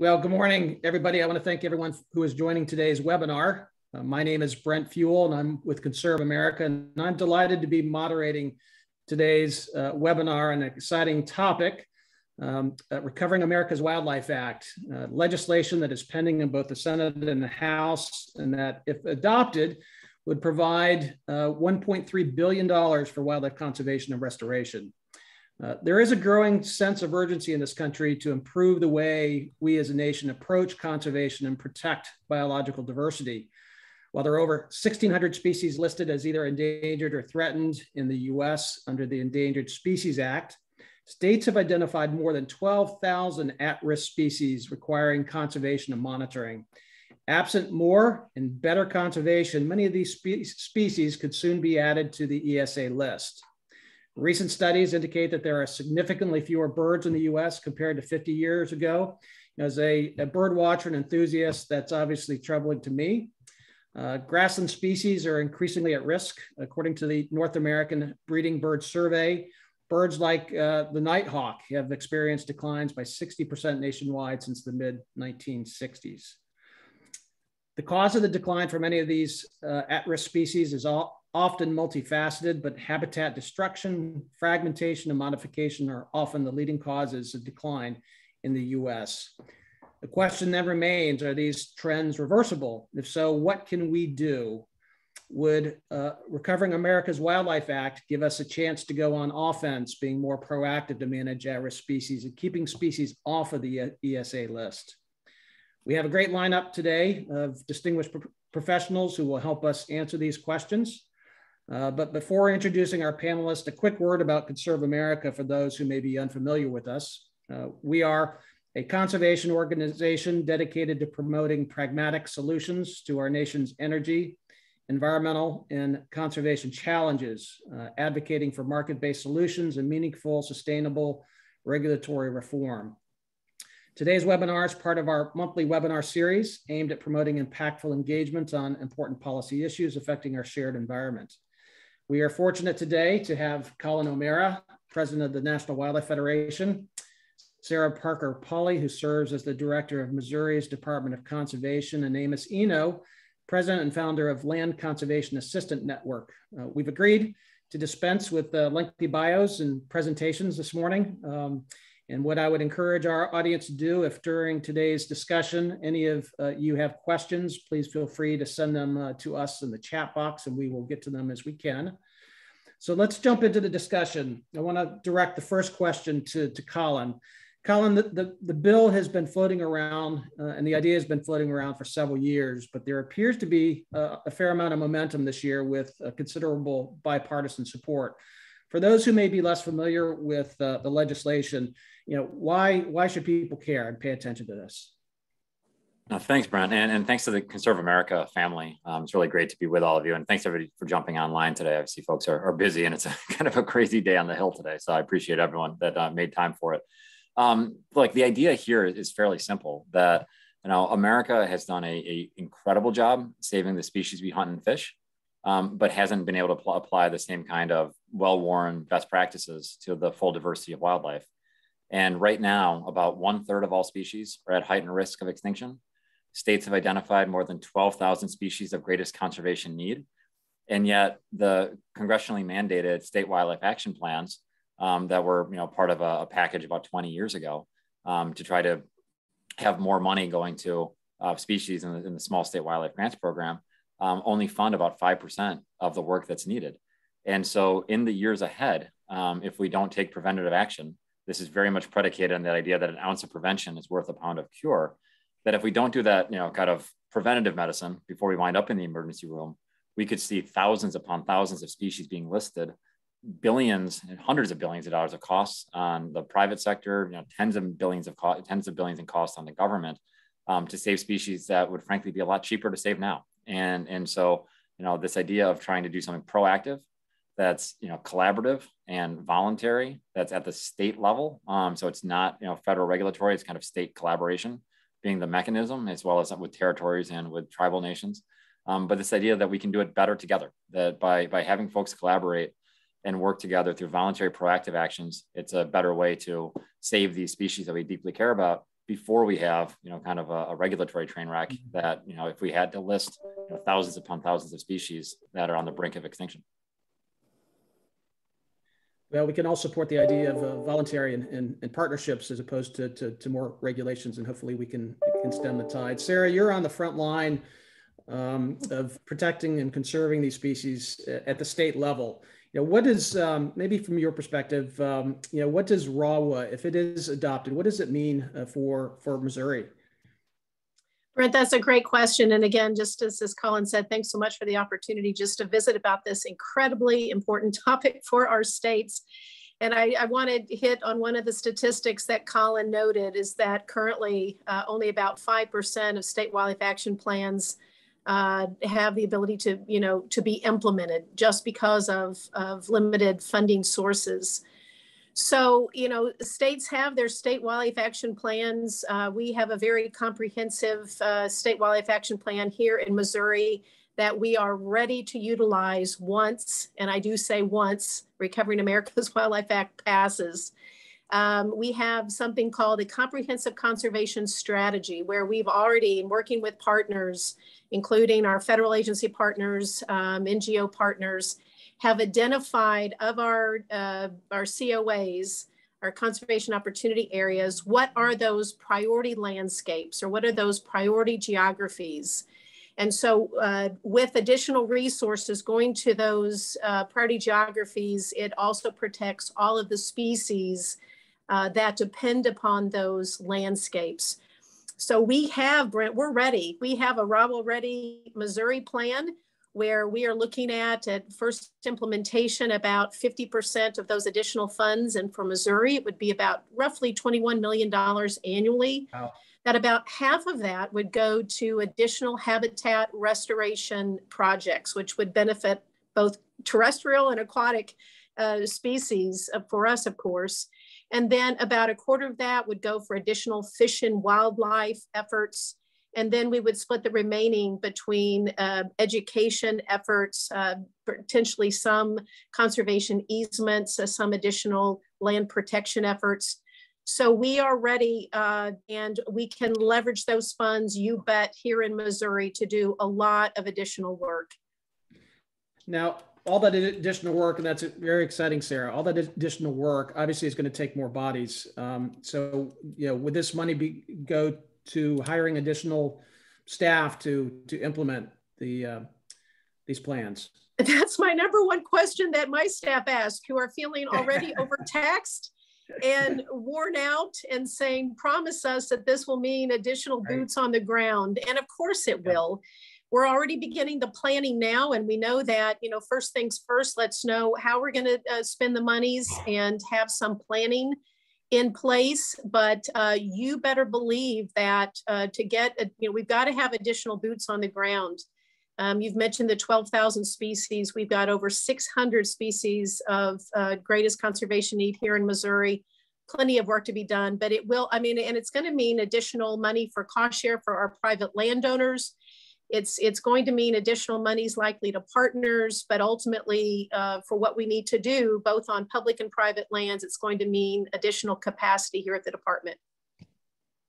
Well, good morning, everybody. I want to thank everyone who is joining today's webinar. Uh, my name is Brent Fewell, and I'm with ConservAmerica, and I'm delighted to be moderating today's uh, webinar on an exciting topic, um, uh, Recovering America's Wildlife Act, uh, legislation that is pending in both the Senate and the House, and that, if adopted, would provide uh, $1.3 billion for wildlife conservation and restoration. Uh, there is a growing sense of urgency in this country to improve the way we as a nation approach conservation and protect biological diversity. While there are over 1,600 species listed as either endangered or threatened in the US under the Endangered Species Act, states have identified more than 12,000 at risk species requiring conservation and monitoring. Absent more and better conservation, many of these spe species could soon be added to the ESA list. Recent studies indicate that there are significantly fewer birds in the US compared to 50 years ago. As a, a bird watcher and enthusiast, that's obviously troubling to me. Uh, grassland species are increasingly at risk. According to the North American Breeding Bird Survey, birds like uh, the nighthawk have experienced declines by 60% nationwide since the mid 1960s. The cause of the decline for many of these uh, at risk species is all, often multifaceted, but habitat destruction, fragmentation, and modification are often the leading causes of decline in the US. The question then remains, are these trends reversible? If so, what can we do? Would uh, Recovering America's Wildlife Act give us a chance to go on offense, being more proactive to manage at-risk species and keeping species off of the ESA list? We have a great lineup today of distinguished pro professionals who will help us answer these questions. Uh, but before introducing our panelists, a quick word about ConservAmerica for those who may be unfamiliar with us. Uh, we are a conservation organization dedicated to promoting pragmatic solutions to our nation's energy, environmental, and conservation challenges, uh, advocating for market-based solutions and meaningful, sustainable regulatory reform. Today's webinar is part of our monthly webinar series aimed at promoting impactful engagement on important policy issues affecting our shared environment. We are fortunate today to have Collin O'Mara, President of the National Wildlife Federation, Sara Parker Pauley, who serves as the Director of Missouri's Department of Conservation, and Amos Eno, President and founder of Land Conservation Assistance Network. Uh, we've agreed to dispense with uh, lengthy bios and presentations this morning. Um, and what I would encourage our audience to do, if during today's discussion, any of uh, you have questions, please feel free to send them uh, to us in the chat box and we will get to them as we can. So let's jump into the discussion. I wanna direct the first question to, to Collin. Collin, the, the, the bill has been floating around uh, and the idea has been floating around for several years, but there appears to be uh, a fair amount of momentum this year with considerable bipartisan support. For those who may be less familiar with uh, the legislation, you know, why why should people care and pay attention to this? Thanks, Brent, and, and thanks to the ConservAmerica family. Um, it's really great to be with all of you, and thanks everybody for jumping online today. See folks are, are busy, and it's a, kind of a crazy day on the Hill today, so I appreciate everyone that uh, made time for it. Um, like the idea here is fairly simple: that you know America has done a, a incredible job saving the species we hunt and fish, um, but hasn't been able to pl- apply the same kind of well-worn best practices to the full diversity of wildlife. And right now, about one third of all species are at heightened risk of extinction. States have identified more than 12,000 species of greatest conservation need. And yet the congressionally mandated state wildlife action plans um, that were you know, part of a, a package about 20 years ago um, to try to have more money going to uh, species in the, in the, small state wildlife grants program um, only fund about 5% of the work that's needed. And so in the years ahead, um, if we don't take preventative action, this is very much predicated on the idea that an ounce of prevention is worth a pound of cure. That if we don't do that, you know, kind of preventative medicine before we wind up in the emergency room, we could see thousands upon thousands of species being listed, billions and hundreds of billions of dollars of costs on the private sector, you know, tens of billions of cost, tens of billions in costs on the government um, to save species that would frankly be a lot cheaper to save now. And and so you know this idea of trying to do something proactive that's you know collaborative and voluntary that's at the state level um, so it's not you know federal regulatory it's kind of state collaboration being the mechanism as well as with territories and with tribal nations um, but this idea that we can do it better together that by by having folks collaborate and work together through voluntary proactive actions it's a better way to save these species that we deeply care about before we have, you know, kind of a, a regulatory train wreck mm-hmm. that, you know, if we had to list you know, thousands upon thousands of species that are on the brink of extinction. Well, we can all support the idea of uh, voluntary and, and, and, partnerships as opposed to, to, to, more regulations, and hopefully we can, can stem the tide. Sara, you're on the front line um, of protecting and conserving these species at the state level. You know, what is um, maybe from your perspective, um, you know, what does RAWA, if it is adopted, what does it mean uh, for for Missouri? Brent, that's a great question. And again, just as, as Collin said, thanks so much for the opportunity just to visit about this incredibly important topic for our states. And I, I wanted to hit on one of the statistics that Collin noted is that currently uh, only about 5% of state wildlife action plans uh, have the ability to, you know, to be implemented just because of, of limited funding sources. So, you know, states have their state wildlife action plans. Uh, we have a very comprehensive uh, state wildlife action plan here in Missouri that we are ready to utilize once, and I do say once, Recovering America's Wildlife Act passes. Um, we have something called a comprehensive conservation strategy where we've already working with partners, including our federal agency partners, um, NGO partners, have identified of our, uh, our COAs, our conservation opportunity areas, what are those priority landscapes or what are those priority geographies? And so uh, with additional resources going to those uh, priority geographies, it also protects all of the species uh, that depend upon those landscapes. So we have, Brent, we're ready. We have a RAWA Ready Missouri plan where we are looking at at first implementation about 50% of those additional funds. And for Missouri, it would be about roughly $21 million annually. Wow. That about half of that would go to additional habitat restoration projects, which would benefit both terrestrial and aquatic uh, species uh, for us, of course. And then about a quarter of that would go for additional fish and wildlife efforts and then we would split the remaining between uh, education efforts, uh, potentially some conservation easements, uh, some additional land protection efforts. So we are ready uh, and we can leverage those funds, you bet, here in Missouri to do a lot of additional work. Now, all that additional work, and that's very exciting, Sara. All that additional work obviously is going to take more bodies. Um, so, you know, would this money be go to hiring additional staff to to implement the uh, these plans? That's my number one question that my staff ask, who are feeling already overtaxed and worn out, and saying, "Promise us that this will mean additional boots on the ground," and of course it yeah. will. We're already beginning the planning now, and we know that you know first things first. Let's know how we're going to uh, spend the monies and have some planning in place, but uh, you better believe that uh, to get, a, you know, we've got to have additional boots on the ground. Um, you've mentioned the 12,000 species. We've got over 600 species of uh, greatest conservation need here in Missouri. Plenty of work to be done, but it will, I mean, and it's going to mean additional money for cost share for our private landowners. It's, it's going to mean additional monies likely to partners, but ultimately uh, for what we need to do, both on public and private lands, it's going to mean additional capacity here at the department.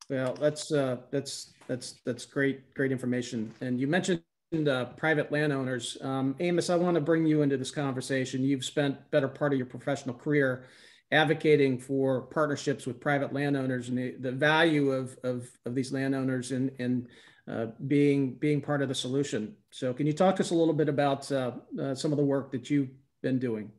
Well, that's uh, that's that's that's great great information. And you mentioned uh, private landowners. Um, Amos, I want to bring you into this conversation. You've spent better part of your professional career advocating for partnerships with private landowners and the, the value of, of, of these landowners and, in uh, being being part of the solution. So, can you talk to us a little bit about uh, uh, some of the work that you've been doing?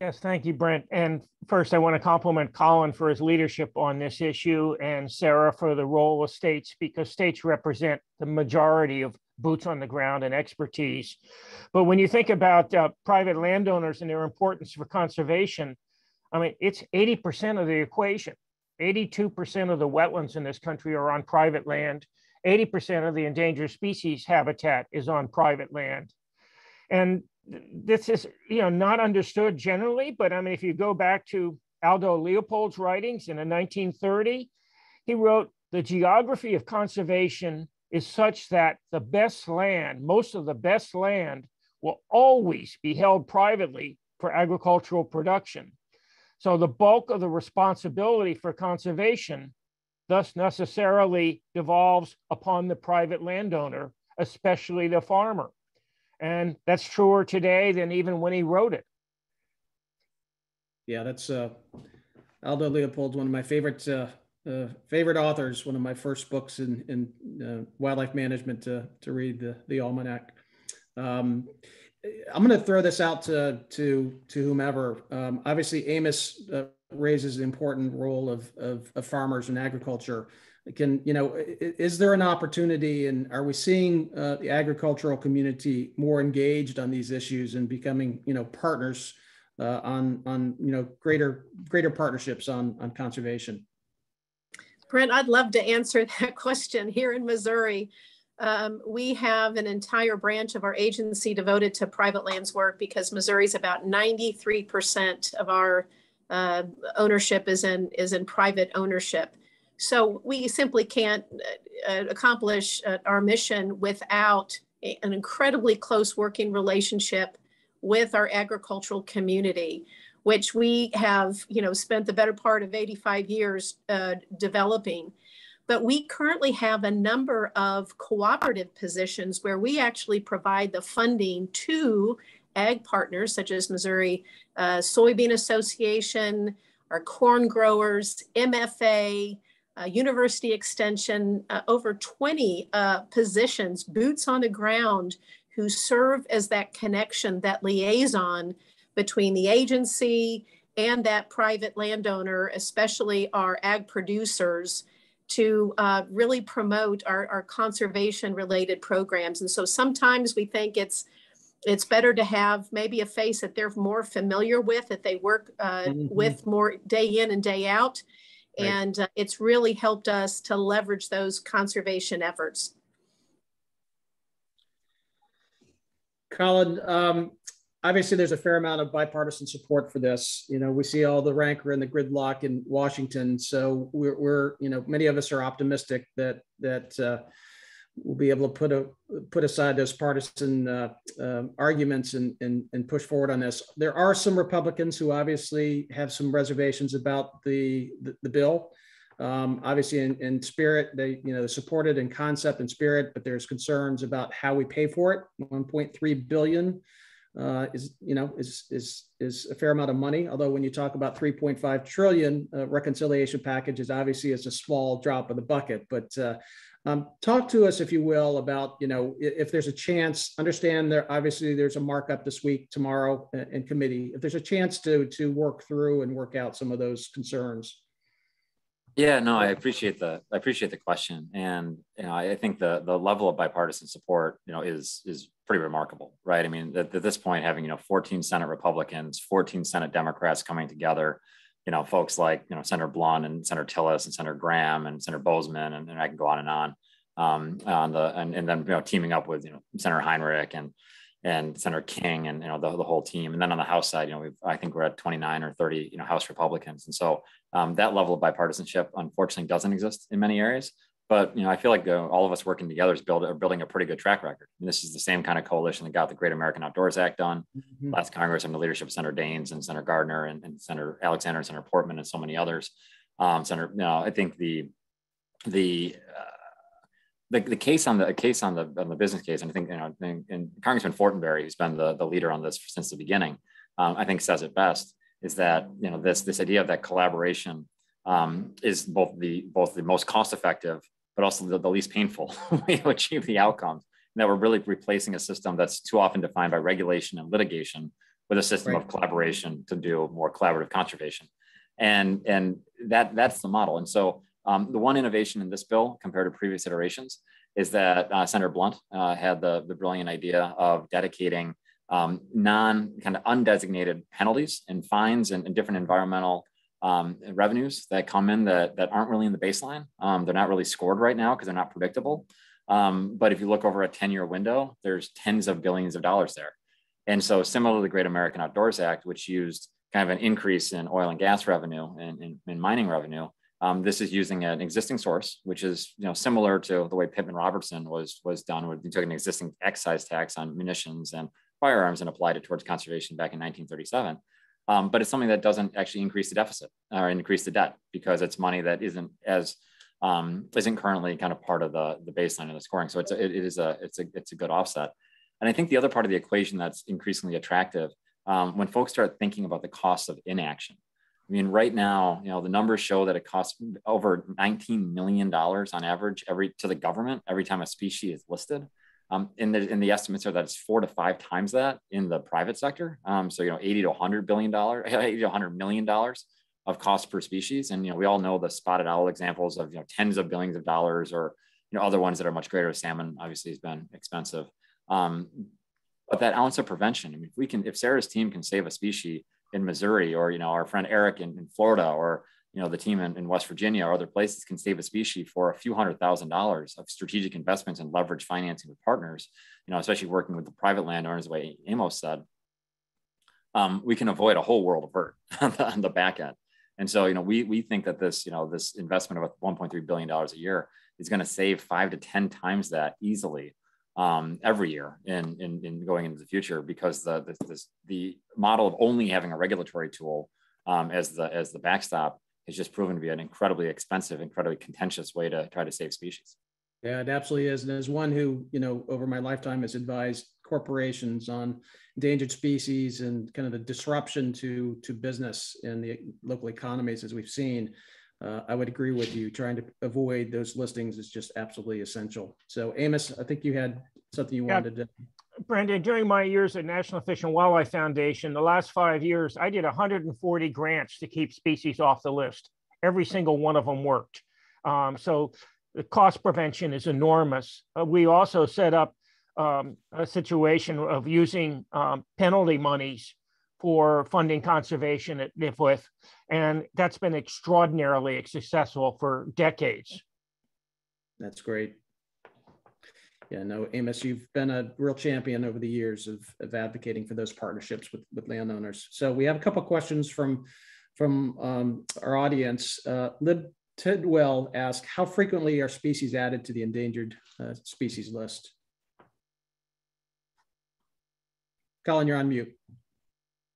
Yes, thank you, Brent. And first, I want to compliment Collin for his leadership on this issue and Sara for the role of states because states represent the majority of boots on the ground and expertise. But when you think about uh, private landowners and their importance for conservation, I mean, it's 80% of the equation. 82% of the wetlands in this country are on private land. 80% of the endangered species habitat is on private land. And this is, you know, not understood generally, but I mean, if you go back to Aldo Leopold's writings in 1930, he wrote, the geography of conservation is such that the best land, most of the best land will always be held privately for agricultural production. So the bulk of the responsibility for conservation thus necessarily devolves upon the private landowner, especially the farmer. And that's truer today than even when he wrote it. Yeah, that's uh, Aldo Leopold's one of my favorite uh, uh, favorite authors. One of my first books in in uh, wildlife management to to read the the almanac. Um, I'm going to throw this out to to to whomever. Um, obviously, Amos uh, raises the important role of, of, of farmers and agriculture. Can you know? Is there an opportunity, and are we seeing uh, the agricultural community more engaged on these issues and becoming you know partners uh, on on you know greater greater partnerships on on conservation? Brent, I'd love to answer that question. Here in Missouri, um, we have an entire branch of our agency devoted to private lands work because Missouri is about 93% of our uh, ownership is in is in private ownership. So we simply can't uh, accomplish uh, our mission without a, an incredibly close working relationship with our agricultural community, which we have, you know, spent the better part of 85 years uh, developing. But we currently have a number of cooperative positions where we actually provide the funding to ag partners such as Missouri uh, Soybean Association, our corn growers, MFA, uh, University Extension, uh, over 20 uh, positions, boots on the ground, who serve as that connection, that liaison between the agency and that private landowner, especially our ag producers, to uh, really promote our, our conservation related programs. And so sometimes we think it's it's better to have maybe a face that they're more familiar with, that they work uh, mm-hmm. with more day in and day out. Right. And uh, it's really helped us to leverage those conservation efforts. Collin, um, obviously there's a fair amount of bipartisan support for this. You know, we see all the rancor and the gridlock in Washington. So we're, we're you know, many of us are optimistic that, that uh, we'll be able to put a put aside those partisan uh, uh, arguments and, and and push forward on this. There are some Republicans who obviously have some reservations about the the, the bill. Um, obviously, in, in, spirit, they you know support it in concept and spirit, but there's concerns about how we pay for it. 1.3 billion uh, is you know is is is a fair amount of money. Although when you talk about 3.5 trillion, uh, reconciliation package is obviously it's a small drop in the bucket. But uh, um, talk to us, if you will, about you know if there's a chance. Understand there obviously there's a markup this week, tomorrow in committee. If there's a chance to to work through and work out some of those concerns. Yeah, no, I appreciate the I appreciate the question, and you know I think the the level of bipartisan support you know is is pretty remarkable, right? I mean, at, at this point, having you know 14 Senate Republicans, 14 Senate Democrats coming together you know, folks like, you know, Senator Blunt and Senator Tillis and Senator Graham and Senator Boozman, and, and I can go on and on. Um, on the and, and then you know teaming up with you know Senator Heinrich and and Senator King and you know the, the whole team. And then on the House side, you know, we've I think we're at 29 or 30 you know House Republicans, and so um, that level of bipartisanship unfortunately doesn't exist in many areas. But you know, I feel like uh, all of us working together is build, are building a pretty good track record. And this is the same kind of coalition that got the Great American Outdoors Act done mm-hmm. last Congress under the leadership of Senator Daines and Senator Gardner and, and Senator Alexander and Senator Portman and so many others. Um, Senator, you know, I think the the uh, the, the case on the case on the on the business case, and I think you know, and, and Congressman Fortenberry, who's been the, the leader on this since the beginning, um, I think says it best. Is that you know this this idea of that collaboration um, is both the both the most cost effective but also the, the least painful way to achieve the outcomes. And that we're really replacing a system that's too often defined by regulation and litigation with a system right. of collaboration to do more collaborative conservation. And, and that, that's the model. And so um, the one innovation in this bill compared to previous iterations is that uh, Senator Blunt uh, had the, the brilliant idea of dedicating um, non kind of undesignated penalties and fines and, and different environmental um, revenues that come in that, that aren't really in the baseline. Um, they're not really scored right now because they're not predictable. Um, but if you look over a 10 year window, there's tens of billions of dollars there. And so, similar to the Great American Outdoors Act, which used kind of an increase in oil and gas revenue and, and mining revenue, um, this is using an existing source, which is you know similar to the way Pittman Robertson was was done, where they took an existing excise tax on munitions and firearms and applied it towards conservation back in 1937. Um, but it's something that doesn't actually increase the deficit or increase the debt because it's money that isn't as um, isn't currently kind of part of the, the baseline of the scoring. So it's a, it is a it's a it's a good offset. And I think the other part of the equation that's increasingly attractive um, when folks start thinking about the cost of inaction. I mean, right now, you know, the numbers show that it costs over $19 million on average every to the government every time a species is listed. Um, and, the, and the estimates are that it's four to five times that in the private sector. Um, so, you know, 80 to 100 billion dollars, 80 to 100 million dollars of cost per species. And, you know, we all know the spotted owl examples of, you know, tens of billions of dollars or, you know, other ones that are much greater. Salmon obviously has been expensive. Um, but that ounce of prevention, I mean, if we can, if Sara's team can save a species in Missouri or, you know, our friend Eric in, in Florida or, you know, the team in, in, West Virginia or other places can save a species for a few hundred thousand dollars of strategic investments and leverage financing with partners, you know, especially working with the private landowners, the way Amos said, um, we can avoid a whole world of hurt on the, on the back end. And so, you know, we, we think that this, you know, this investment of $1.3 billion a year is going to save five to 10 times that easily um, every year in, in, in, going into the future because the, the, this, the model of only having a regulatory tool um, as, the, as the backstop has just proven to be an incredibly expensive, incredibly contentious way to try to save species. Yeah, it absolutely is. And as one who, you know, over my lifetime has advised corporations on endangered species and kind of the disruption to to business and the local economies as we've seen, uh, I would agree with you. Trying to avoid those listings is just absolutely essential. So, Amos, I think you had something you yeah. wanted to. Brendan, during my years at National Fish and Wildlife Foundation, the last five years, I did 140 grants to keep species off the list. Every single one of them worked. Um, so the cost prevention is enormous. Uh, we also set up um, a situation of using um, penalty monies for funding conservation at NFWF, and that's been extraordinarily successful for decades. That's great. Yeah, no, Amos, you've been a real champion over the years of, of advocating for those partnerships with, with landowners. So we have a couple questions from from um, our audience. Uh, Lib Tidwell asked, how frequently are species added to the endangered uh, species list? Collin, you're on mute.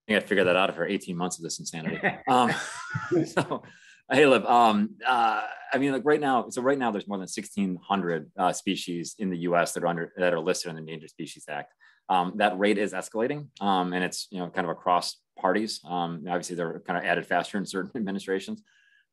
I got to figure that out after 18 months of this insanity. um, so, hey, Liv, um, uh, I mean, like right now, so right now there's more than 1,600 uh, species in the U.S. that are under that are listed in the Endangered Species Act. Um, that rate is escalating, um, and it's you know kind of across parties. Um, obviously, they're kind of added faster in certain administrations.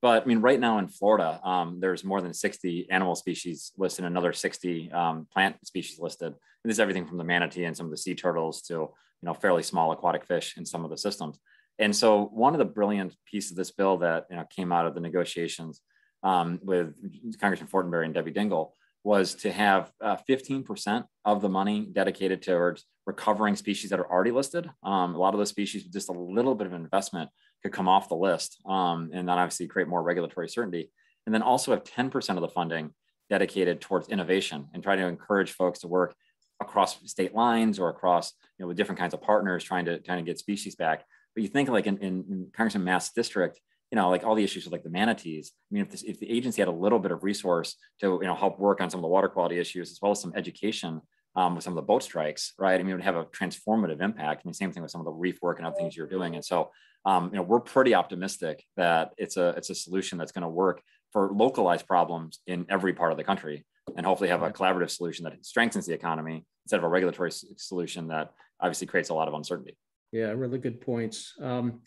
But I mean, right now in Florida, um, there's more than 60 animal species listed, another 60 um, plant species listed. And this is everything from the manatee and some of the sea turtles to you know fairly small aquatic fish in some of the systems. And so, one of the brilliant pieces of this bill that you know came out of the negotiations um, with Congressman Fortenberry and Debbie Dingell was to have uh, 15% of the money dedicated towards recovering species that are already listed. Um, a lot of those species, with just a little bit of investment, could come off the list um, and then obviously create more regulatory certainty. And then also have 10% of the funding dedicated towards innovation and try to encourage folks to work across state lines or across, you know, with different kinds of partners trying to trying to get species back. But you think like in, in, in Congressman Mast's district, you know, like all the issues with like the manatees. I mean, if, this, if the agency had a little bit of resource to, you know, help work on some of the water quality issues, as well as some education um, with some of the boat strikes, right? I mean, it would have a transformative impact. I mean, same thing with some of the reef work and other things you're doing. And so, um, you know, we're pretty optimistic that it's a it's a solution that's going to work for localized problems in every part of the country, and hopefully have a collaborative solution that strengthens the economy instead of a regulatory solution that obviously creates a lot of uncertainty. Yeah, really good points. Um,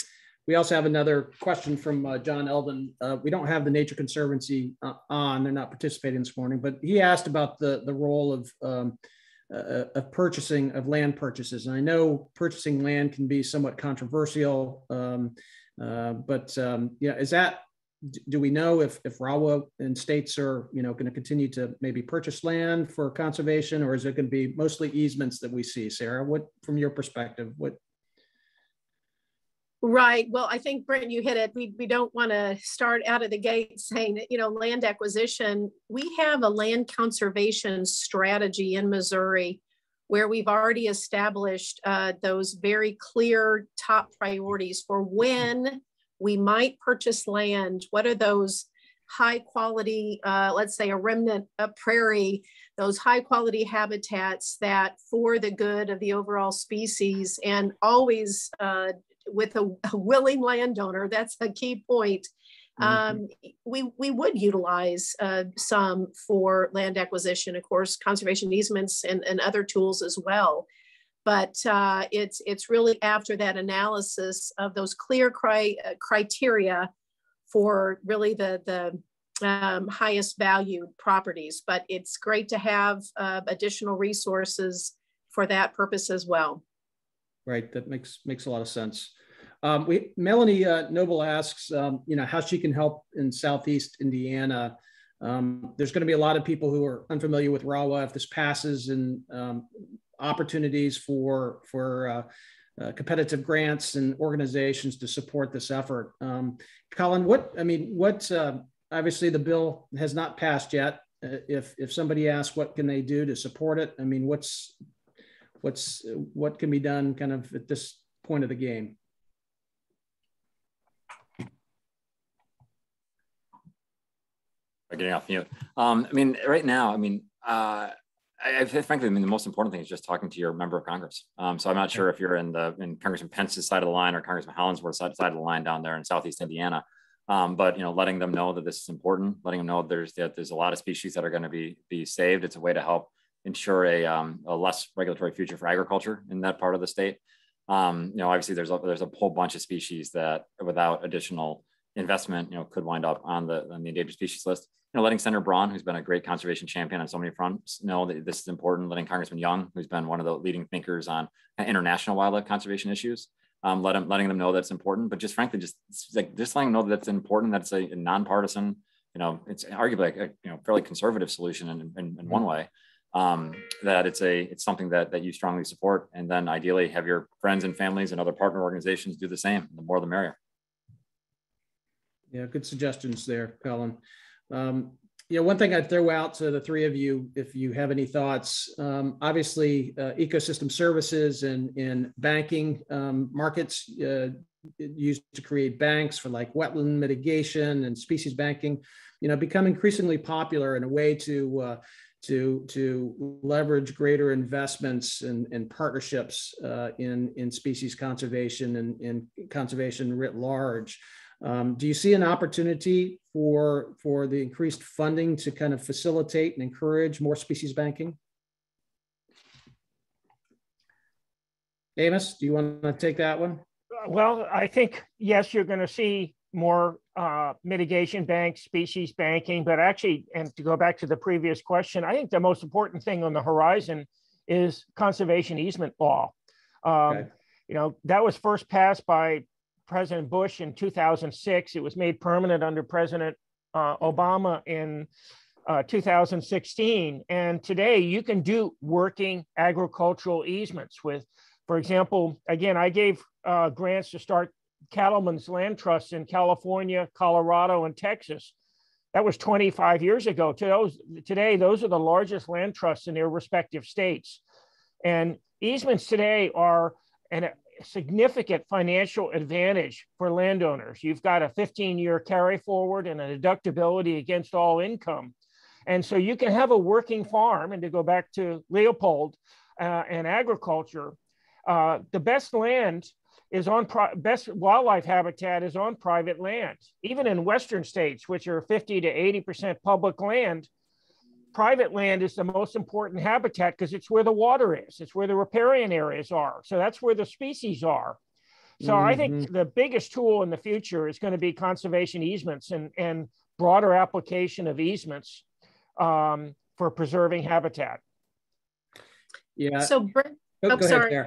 we also have another question from uh, John Eldon. Uh, we don't have the Nature Conservancy uh, on; they're not participating this morning. But he asked about the the role of um, uh, of purchasing of land purchases. And I know purchasing land can be somewhat controversial, um, uh, but um, yeah, is that do we know if if RAWA and states are you know going to continue to maybe purchase land for conservation, or is it going to be mostly easements that we see? Sara, what from your perspective, what Right. Well, I think Brent, you hit it. We, we don't want to start out of the gate saying that, you know, land acquisition. We have a land conservation strategy in Missouri where we've already established uh, those very clear top priorities for when we might purchase land. What are those high quality, uh, let's say a remnant a prairie, those high quality habitats that for the good of the overall species and always uh, with a, a willing landowner. That's a key point. Mm-hmm. Um, we, we would utilize uh, some for land acquisition, of course, conservation easements and, and other tools as well. But uh, it's, it's really after that analysis of those clear cri- uh, criteria for really the, the um, highest valued properties. But it's great to have uh, additional resources for that purpose as well. Right, that makes makes a lot of sense. Um, we, Melanie uh, Noble asks, um, you know, how she can help in Southeast Indiana. Um, there's going to be a lot of people who are unfamiliar with RAWA if this passes and um, opportunities for for uh, uh, competitive grants and organizations to support this effort. Um, Collin, what I mean, what uh, obviously the bill has not passed yet. Uh, if if somebody asks what can they do to support it, I mean, what's what's what can be done kind of at this point of the game? getting off mute. Um, I mean, right now, I mean, uh, I, I, frankly, I mean, the most important thing is just talking to your member of Congress. Um, so I'm not sure if you're in the in Congressman Pence's side of the line or Congressman Hollingsworth's side, side of the line down there in Southeast Indiana. Um, but you know, letting them know that this is important, letting them know there's that there's a lot of species that are going to be be saved. It's a way to help ensure a, um, a less regulatory future for agriculture in that part of the state. Um, you know, obviously there's a, there's a whole bunch of species that without additional investment, you know, could wind up on the, on the endangered species list. You know, letting Senator Braun, who's been a great conservation champion on so many fronts, know that this is important. Letting Congressman Young, who's been one of the leading thinkers on international wildlife conservation issues, um, let him, letting them know that's important. But just frankly, just like just letting them know that that's important. That's a, a nonpartisan. You know, it's arguably a, you know fairly conservative solution in, in, in one mm-hmm. way. Um, that it's a it's something that that you strongly support, and then ideally have your friends and families and other partner organizations do the same. The more, the merrier. Yeah, good suggestions there, Collin. Um, yeah, one thing I'd throw out to the three of you, if you have any thoughts, um, obviously uh, ecosystem services and in banking um, markets uh, used to create banks for like wetland mitigation and species banking, you know, become increasingly popular in a way to uh, to to leverage greater investments and, and partnerships uh, in in species conservation and, and conservation writ large. Um, do you see an opportunity for, for the increased funding to kind of facilitate and encourage more species banking? Amos, do you want to take that one? Well, I think, yes, you're going to see more uh, mitigation banks, species banking, but actually, and to go back to the previous question, I think the most important thing on the horizon is conservation easement law. Um, okay. You know, that was first passed by President Bush in 2006. It was made permanent under President uh, Obama in uh, 2016. And today you can do working agricultural easements with, for example, again, I gave uh, grants to start cattlemen's land trusts in California, Colorado, and Texas. That was 25 years ago. To those, today, those are the largest land trusts in their respective states. And easements today are an significant financial advantage for landowners. You've got a 15 year carry forward and a deductibility against all income. And so you can have a working farm. And to go back to Leopold uh, and agriculture, uh, the best land is on pri- best wildlife habitat is on private land. Even in Western states, which are 50 to 80% public land, private land is the most important habitat because it's where the water is, it's where the riparian areas are. So that's where the species are. So mm-hmm. I think mm-hmm. the biggest tool in the future is going to be conservation easements and, and broader application of easements um, for preserving habitat. Yeah. So, Brent, oh, oh sorry.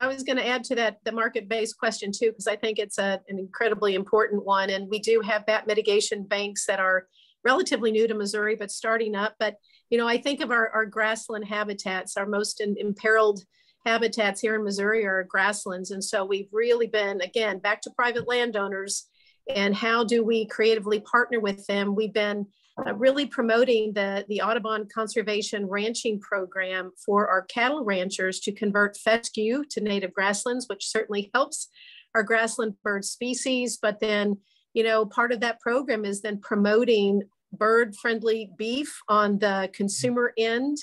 I, was going to add to that the market-based question too, because I think it's a, an incredibly important one. And we do have bat mitigation banks that are relatively new to Missouri, but starting up. But, you know, I think of our, our grassland habitats, our most in, imperiled habitats here in Missouri are grasslands. And so we've really been, again, back to private landowners and how do we creatively partner with them? We've been uh, really promoting the, the Audubon Conservation Ranching Program for our cattle ranchers to convert fescue to native grasslands, which certainly helps our grassland bird species, but then you know, part of that program is then promoting bird friendly beef on the consumer end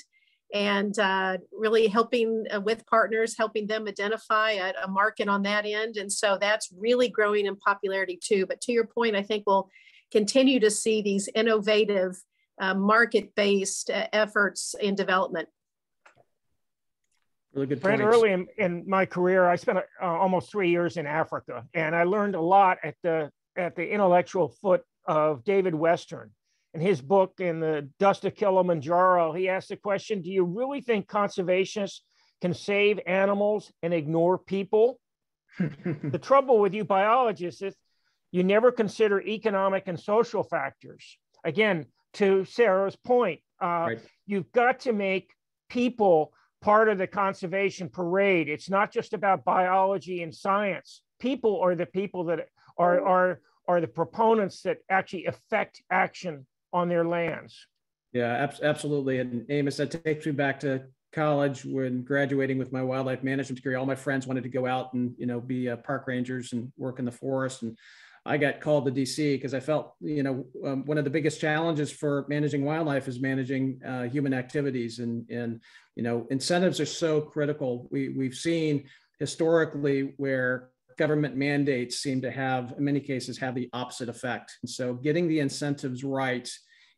and uh, really helping uh, with partners, helping them identify a, a, market on that end. And so that's really growing in popularity too. But to your point, I think we'll continue to see these innovative uh, market-based uh, efforts in development. Really good Brent, early in, in, my career, I spent uh, almost three years in Africa, and I learned a lot at the at the intellectual foot of David Western. In his book, in the Dust of Kilimanjaro, he asked the question: Do you really think conservationists can save animals and ignore people? the trouble with you biologists is you never consider economic and social factors. Again, to Sara's point, uh, right. you've got to make people part of the conservation parade. It's not just about biology and science. People are the people that are, are, are the proponents that actually affect action on their lands. Yeah, ab- absolutely. And Amos, that takes me back to college when graduating with my wildlife management degree. All my friends wanted to go out and you know be uh, park rangers and work in the forest, and I got called to DC because I felt, you know, um, one of the biggest challenges for managing wildlife is managing uh, human activities, and and you know, incentives are so critical. We we've seen historically where government mandates seem to have, in many cases, have the opposite effect. And so, getting the incentives right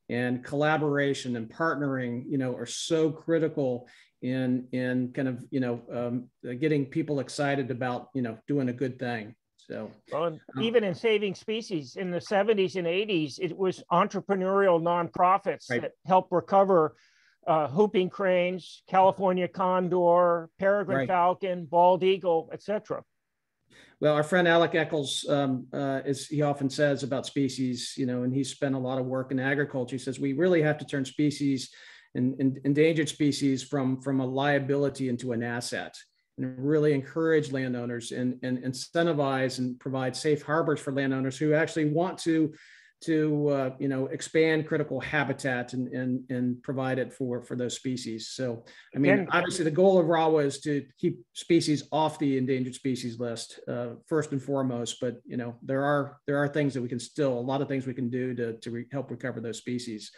and collaboration and partnering, you know, are so critical in in kind of you know um, getting people excited about you know doing a good thing. So, well, um, even in saving species in the 70s and 80s, it was entrepreneurial nonprofits right. that helped recover uh, whooping cranes, California condor, peregrine right. falcon, bald eagle, etc. Well, our friend Alec Eccles, um, uh, is he often says about species, you know, and he's spent a lot of work in agriculture. He says we really have to turn species and, and endangered species from from a liability into an asset and really encourage landowners and, and incentivize and provide safe harbors for landowners who actually want to to uh, you know expand critical habitat and, and and provide it for for those species. So i mean obviously the goal of rawa is to keep species off the endangered species list uh, first and foremost but you know there are there are things that we can still a lot of things we can do to to re- help recover those species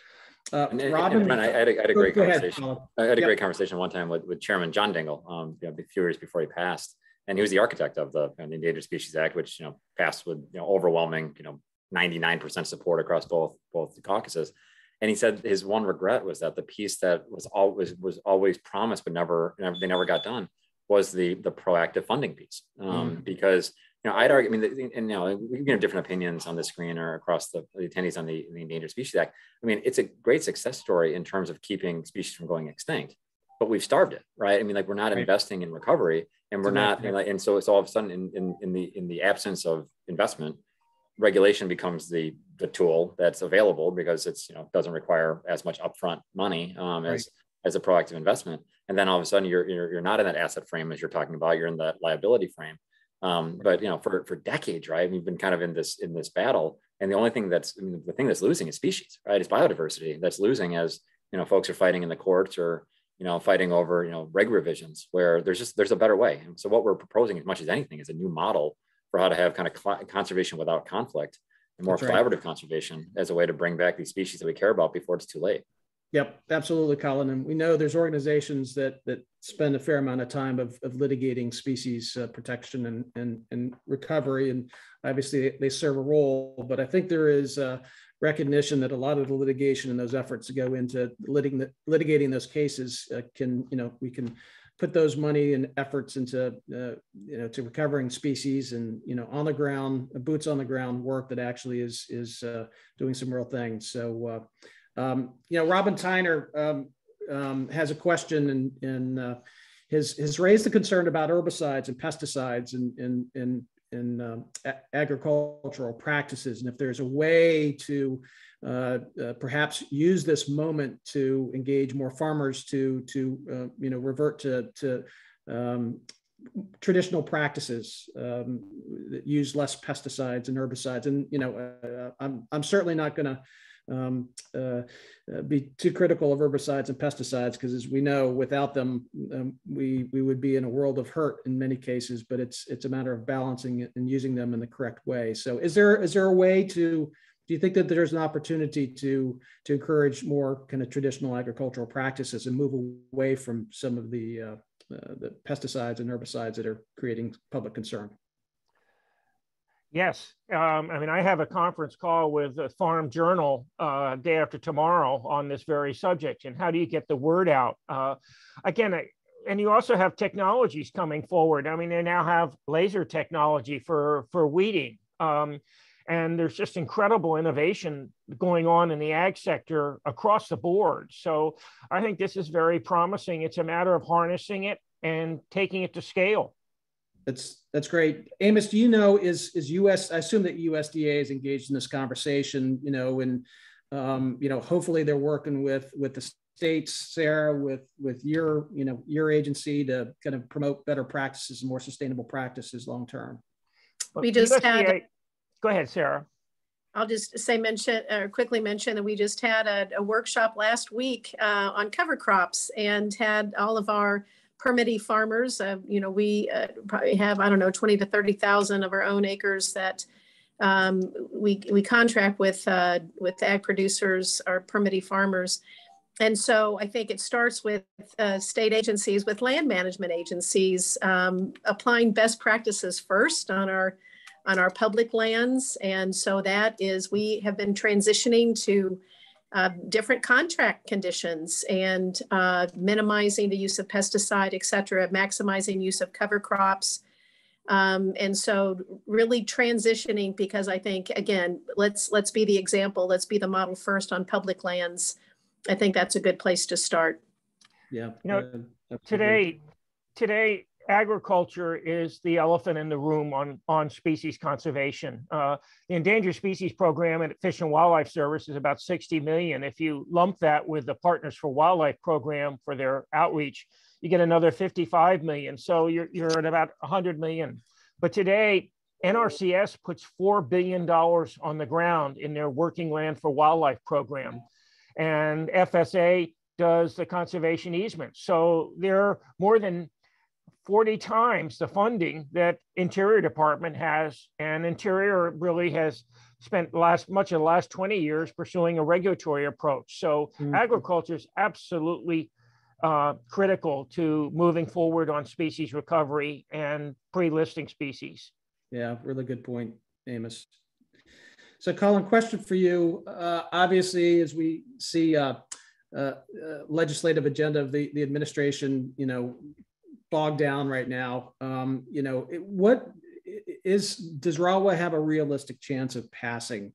uh, and, Robin, and, I, had a, I had a great conversation. Ahead, I had a yep. great conversation one time with, with Chairman John Dingell, um, you know, a few years before he passed, and he was the architect of the, the Endangered Species Act, which you know passed with you know overwhelming, you know, 99% support across both both the caucuses. And he said his one regret was that the piece that was always was always promised but never, never they never got done was the the proactive funding piece, um, mm. because you know, I'd argue, I mean, and you know, we can have different opinions on the screen or across the, the attendees on the, the, Endangered Species Act. I mean, it's a great success story in terms of keeping species from going extinct, but we've starved it, right? I mean, like we're not right. investing in recovery, and we're not, and, like, and so it's all of a sudden in, in, in the in the absence of investment, regulation becomes the the tool that's available because it's you know doesn't require as much upfront money um, as as a proactive investment, and then all of a sudden you're, you're you're not in that asset frame as you're talking about, you're in that liability frame um, but you know, for for decades, right? We've been kind of in this in this battle, and the only thing that's I mean, the thing that's losing is species, right? It's biodiversity that's losing as you know folks are fighting in the courts or you know fighting over you know reg revisions where there's just there's a better way. And so what we're proposing, as much as anything, is a new model for how to have kind of conservation without conflict and more that's collaborative right. conservation as a way to bring back these species that we care about before it's too late. Yep, absolutely, Collin. And we know there's organizations that that spend a fair amount of time of, of litigating species uh, protection and, and and recovery, and obviously they serve a role. But I think there is uh, recognition that a lot of the litigation and those efforts to go into litigating litigating those cases uh, can you know we can put those money and efforts into uh, you know to recovering species and you know on the ground boots on the ground work that actually is is uh, doing some real things. So uh, um, you know, Robin Tyner um, um, has a question and, uh, has, has raised the concern about herbicides and pesticides and, and um, agricultural practices. And if there's a way to uh, uh, perhaps use this moment to engage more farmers to, to uh, you know, revert to, to um, traditional practices um, that use less pesticides and herbicides. And, you know, uh, I'm, I'm certainly not going to um, uh, be too critical of herbicides and pesticides because, as we know, without them, um, we we would be in a world of hurt in many cases. But it's it's a matter of balancing and using them in the correct way. So, is there is there a way to do you think that there's an opportunity to to encourage more kind of traditional agricultural practices and move away from some of the uh, uh, the pesticides and herbicides that are creating public concern? Yes. Um, I mean, I have a conference call with the Farm Journal uh, day after tomorrow on this very subject. And how do you get the word out? Uh, again, I, and you also have technologies coming forward. I mean, they now have laser technology for for weeding. Um, and there's just incredible innovation going on in the ag sector across the board. So I think this is very promising. It's a matter of harnessing it and taking it to scale. That's that's great. Amos, do you know is is US? I assume that USDA is engaged in this conversation. You know, and um, you know, hopefully they're working with with the states, Sara, with with your you know your agency to kind of promote better practices and more sustainable practices long term. We just USDA, had. Go ahead, Sara. I'll just say mention or quickly mention that we just had a, a workshop last week uh, on cover crops and had all of our permittee farmers. Uh, you know, we uh, probably have, I don't know, 20 to 30,000 of our own acres that um, we, we contract with, uh, with ag producers, our permittee farmers. And so I think it starts with uh, state agencies, with land management agencies, um, applying best practices first on our on our public lands. And so that is, we have been transitioning to uh, different contract conditions and uh, minimizing the use of pesticide, et cetera, maximizing use of cover crops. Um, and so really transitioning because I think again, let's let's be the example, let's be the model first on public lands. I think that's a good place to start. Yeah. You know, uh, today, today agriculture is the elephant in the room on, on species conservation. Uh, the endangered species program at Fish and Wildlife Service is about 60 million. If you lump that with the Partners for Wildlife program for their outreach, you get another 55 million. So you're, you're at about 100 million. But today, NRCS puts $4 billion on the ground in their Working Land for Wildlife program. And FSA does the conservation easement. So there are more than 40 times the funding that Interior Department has, and Interior really has spent last much of the last 20 years pursuing a regulatory approach. So mm-hmm. agriculture is absolutely uh, critical to moving forward on species recovery and pre-listing species. Yeah, really good point, Amos. So, Collin, question for you. Uh, obviously, as we see uh, uh, uh legislative agenda of the, the administration, you know, bogged down right now. Um, you know, it, what is does RAWA have a realistic chance of passing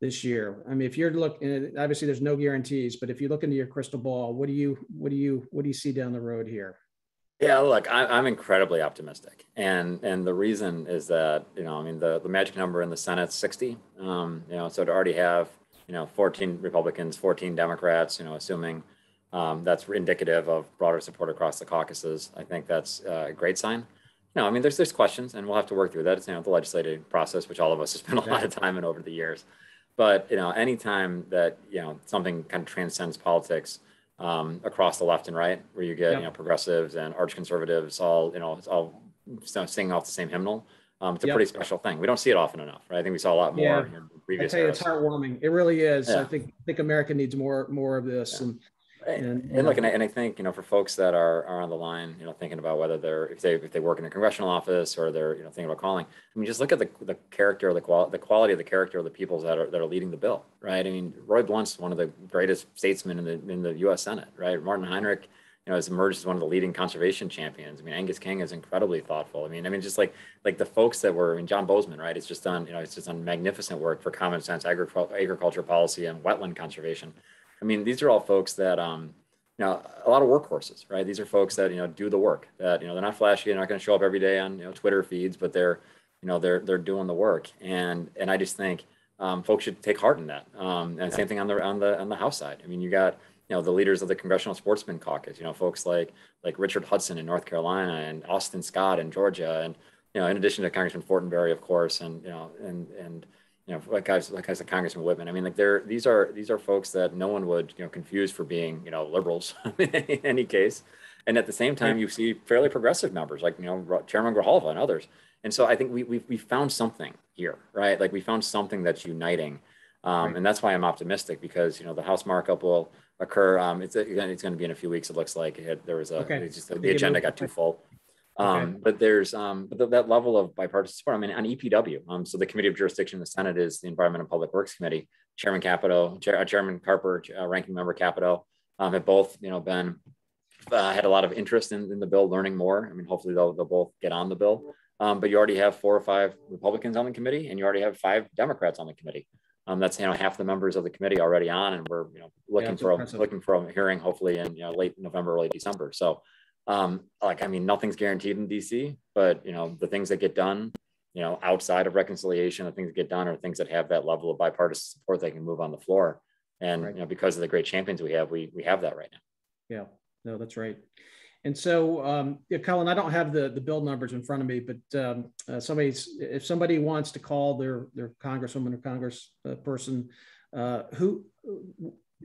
this year? I mean, if you're looking, obviously there's no guarantees, but if you look into your crystal ball, what do you what do you what do you see down the road here? Yeah, look, I'm incredibly optimistic, and and the reason is that you know, I mean, the the magic number in the Senate's 60. Um, you know, so to already have you know 14 Republicans, 14 Democrats, you know, assuming um, that's indicative of broader support across the caucuses. I think that's a great sign. No, I mean, there's there's questions, and we'll have to work through that. It's you know the legislative process, which all of us have spent a lot of time in over the years. But you know, anytime that you know something kind of transcends politics um, across the left and right, where you get yep. you know progressives and arch conservatives all you know it's all singing off the same hymnal, um, it's a yep. pretty special thing. We don't see it often enough. Right? I think we saw a lot more yeah. in previous. I tell you, it's heartwarming. It really is. Yeah. I think I think America needs more more of this. Yeah. And and, and look, and I, and I think you know, for folks that are, are on the line, you know, thinking about whether they're if they if they work in a congressional office or they're you know thinking about calling, I mean, just look at the the character, the quality, the quality of the character of the people that are that are leading the bill, right? I mean, Roy Blunt's one of the greatest statesmen in the in the U.S. Senate, right? Martin Heinrich, you know, has emerged as one of the leading conservation champions. I mean, Angus King is incredibly thoughtful. I mean, I mean, just like like the folks that were, I mean, John Boozman, right? It's just done, you know, it's just done magnificent work for common sense agriculture, agriculture policy and wetland conservation. I mean, these are all folks that um, you know, a lot of workhorses, right? These are folks that, you know, do the work that, you know, they're not flashy. They're not going to show up every day on, you know, Twitter feeds, but they're, you know, they're, they're doing the work. And, and I just think um, folks should take heart in that. Um, and same thing on the, on the, on the House side. I mean, you got, you know, the leaders of the Congressional Sportsman Caucus, you know, folks like, like Richard Hudson in North Carolina and Austin Scott in Georgia. And, you know, in addition to Congressman Fortenberry, of course, and, you know, and, and, you know, like guys, like I said, Congressman Wittman. I mean, like they're these are these are folks that no one would you know confuse for being you know liberals in any case, and at the same time, you see fairly progressive members like you know Chairman Grijalva and others. And so I think we we we found something here, right? Like we found something that's uniting, um, right. and that's why I'm optimistic because you know the House markup will occur. Um, it's it's going to be in a few weeks. It looks like it, there was a okay. just, the agenda got too full. Um, okay. But there's um, but that level of bipartisan support. I mean, on EPW, um, so the Committee of Jurisdiction in the Senate is the Environment and Public Works Committee. Chairman Capito, Chair, uh, Chairman Carper, uh, Ranking Member Capito um, have both, you know, been uh, had a lot of interest in, in, the bill, learning more. I mean, hopefully they'll, they'll both get on the bill. Um, but you already have four or five Republicans on the committee, and you already have five Democrats on the committee. Um, that's you know half the members of the committee already on, and we're you know looking yeah, for a, looking for a hearing hopefully in you know late November, early December. So, um, like I mean, nothing's guaranteed in DC, but you know the things that get done, you know, outside of reconciliation, the things that get done are things that have that level of bipartisan support that can move on the floor. And right. you know, because of the great champions we have, we we have that right now. Yeah, no, that's right. And so, um, yeah, Collin, I don't have the, the bill numbers in front of me, but um, uh, somebody's if somebody wants to call their their congresswoman or congressperson, uh, who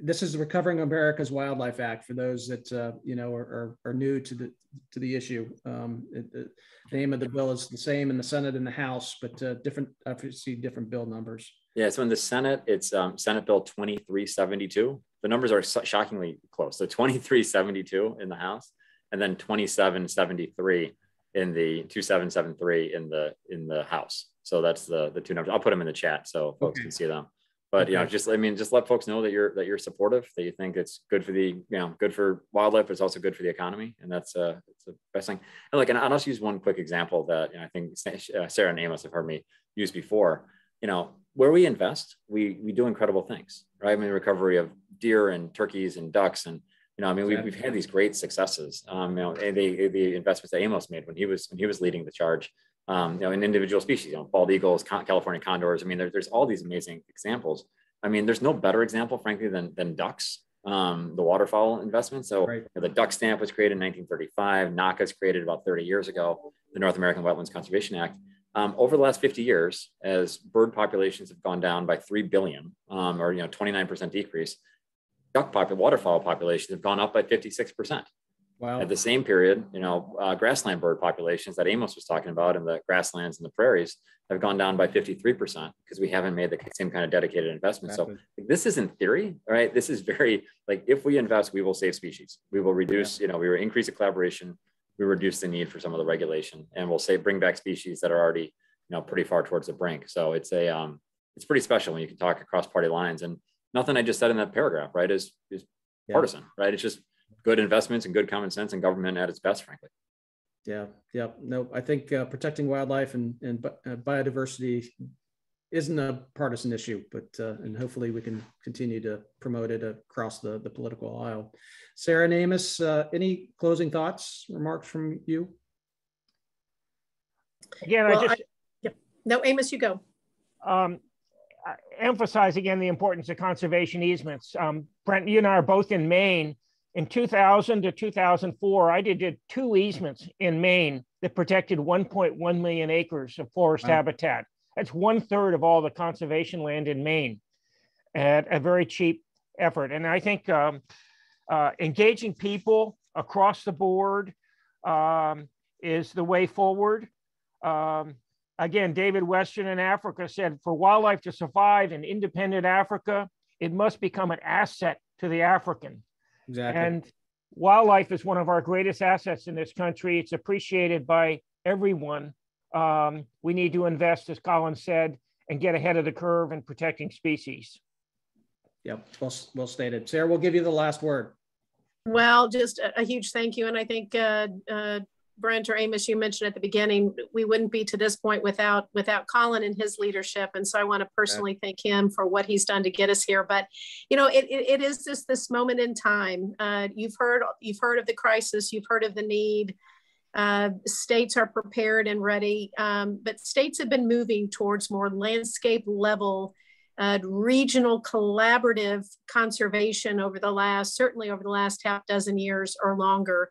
this is the Recovering America's Wildlife Act for those that uh, you know are, are, are, new to the to the issue. Um, it, the name of the bill is the same in the Senate and the House, but uh, different obviously different bill numbers. Yeah, so in the Senate, it's um, Senate Bill 2372. The numbers are shockingly close. So 2372 in the House, and then 2773 in the 2773 in the in the house so that's the the two numbers i'll put them in the chat so folks okay. can see them but okay. you know just i mean just let folks know that you're that you're supportive that you think it's good for the you know good for wildlife but it's also good for the economy and that's uh it's the best thing and like and i'll just use one quick example that you know, i think uh, sara and amos have heard me use before you know where we invest we we do incredible things right i mean recovery of deer and turkeys and ducks and you know, I mean, we've, we've had these great successes. Um, you know, the, the investments that Amos made when he was when he was leading the charge. Um, you know, in individual species, you know, bald eagles, California condors. I mean, there, there's all these amazing examples. I mean, there's no better example, frankly, than than ducks. Um, the waterfowl investment. So right. you know, the duck stamp was created in 1935. NAWCA was created about 30 years ago. The North American Wetlands Conservation Act. Um, over the last 50 years, as bird populations have gone down by 3 billion, um, or you know, 29% decrease, duck pop- waterfowl populations have gone up by 56%. Wow. At the same period, you know, uh, grassland bird populations that Amos was talking about in the grasslands and the prairies have gone down by 53% because we haven't made the same kind of dedicated investment. Exactly. So this is in theory, right? This is very like if we invest, we will save species. We will reduce, yeah. you know, we will increase the collaboration, we reduce the need for some of the regulation, and we'll say bring back species that are already, you know, pretty far towards the brink. So it's a um, it's pretty special when you can talk across party lines. And nothing I just said in that paragraph, right, is is yeah. partisan, right? It's just good investments and good common sense and government at its best, frankly. Yeah, yeah. No, I think uh, protecting wildlife and and uh, biodiversity isn't a partisan issue, but uh, and hopefully we can continue to promote it across the the political aisle. Sara and Amos, uh, any closing thoughts, remarks from you? Again, well, I just. I, yeah. No, Amos, you go. Um, emphasize again the importance of conservation easements. Um, Brent, you and I are both in Maine. In 2000 to 2004, I did, two easements in Maine that protected 1.1 million acres of forest wow. habitat. That's one third of all the conservation land in Maine at a very cheap effort. And I think um, uh, engaging people across the board um, is the way forward. Um, Again, David Western in Africa said for wildlife to survive in independent Africa, it must become an asset to the African. Exactly. And wildlife is one of our greatest assets in this country. It's appreciated by everyone. Um, we need to invest, as Collin said, and get ahead of the curve in protecting species. Yep, well, well stated. Sara, we'll give you the last word. Well, just a, a huge thank you. And I think uh, uh, Brent or Amos, you mentioned at the beginning, we wouldn't be to this point without without Collin and his leadership. And so I want to personally thank him for what he's done to get us here. But you know, it, it, it is just this moment in time. Uh, you've heard you've heard of the crisis, you've heard of the need. Uh, states are prepared and ready, um, but states have been moving towards more landscape level. Uh, regional collaborative conservation over the last, certainly over the last half dozen years or longer.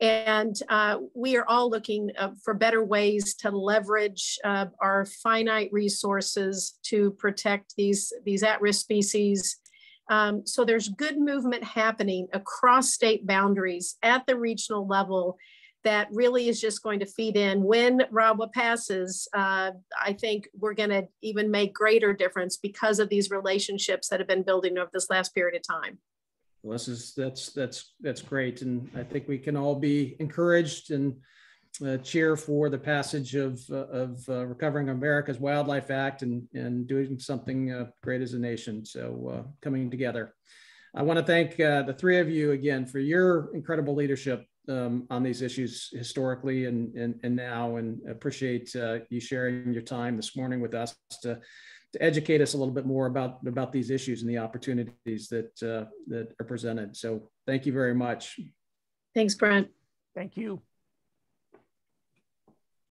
And uh, we are all looking uh, for better ways to leverage uh, our finite resources to protect these, these at-risk species. Um, so there's good movement happening across state boundaries at the regional level that really is just going to feed in. When RAWA passes, uh, I think we're going to even make greater difference because of these relationships that have been building over this last period of time. This is that's that's that's great, and I think we can all be encouraged and uh, cheer for the passage of, uh, of uh, Recovering America's Wildlife Act and, and doing something uh, great as a nation. So coming together. I want to thank the three of you again for your incredible leadership um, on these issues historically and, and, and now, and appreciate you sharing your time this morning with us to, to educate us a little bit more about, about these issues and the opportunities that, uh, that are presented. So thank you very much. Thanks, Brent. Thank you.